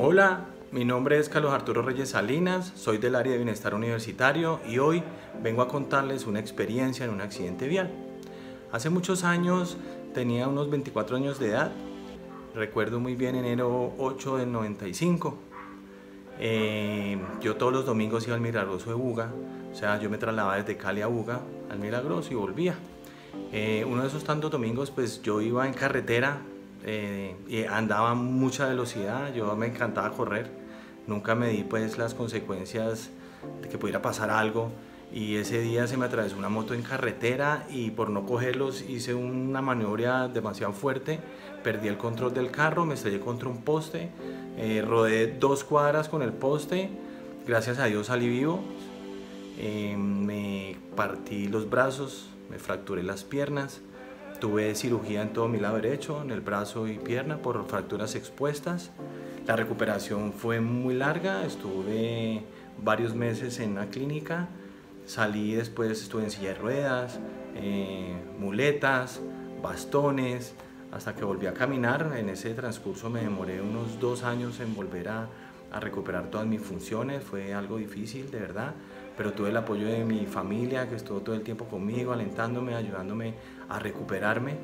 Hola, mi nombre es Carlos Arturo Reyes Salinas, soy del área de bienestar universitario y hoy vengo a contarles una experiencia en un accidente vial. Hace muchos años, tenía unos 24 años de edad, recuerdo muy bien enero 8 del 95. Eh, yo todos los domingos iba al Milagroso de Buga, o sea, yo me trasladaba desde Cali a Buga al Milagroso y volvía. Eh, uno de esos tantos domingos, pues yo iba en carretera eh, y andaba a mucha velocidad, yo me encantaba correr, nunca me di pues las consecuencias de que pudiera pasar algo y ese día se me atravesó una moto en carretera y por no cogerlos hice una maniobra demasiado fuerte, perdí el control del carro, me estrellé contra un poste, eh, rodé dos cuadras con el poste, gracias a Dios salí vivo, eh, me partí los brazos, me fracturé las piernas, tuve cirugía en todo mi lado derecho, en el brazo y pierna por fracturas expuestas, la recuperación fue muy larga, estuve varios meses en la clínica, Salí después, estuve en silla de ruedas, eh, muletas, bastones, hasta que volví a caminar. En ese transcurso me demoré unos dos años en volver a, a recuperar todas mis funciones. Fue algo difícil, de verdad, pero tuve el apoyo de mi familia que estuvo todo el tiempo conmigo, alentándome, ayudándome a recuperarme.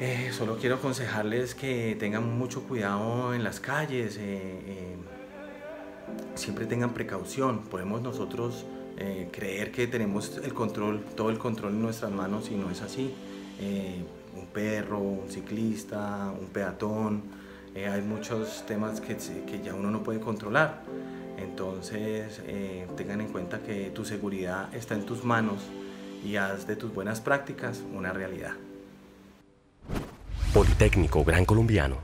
Eh, solo quiero aconsejarles que tengan mucho cuidado en las calles. Eh, siempre tengan precaución. Podemos nosotros eh, creer que tenemos el control, todo el control en nuestras manos y no es así. Eh, un perro, un ciclista, un peatón, eh, hay muchos temas que, ya uno no puede controlar. Entonces tengan en cuenta que tu seguridad está en tus manos y haz de tus buenas prácticas una realidad. Politécnico Gran Colombiano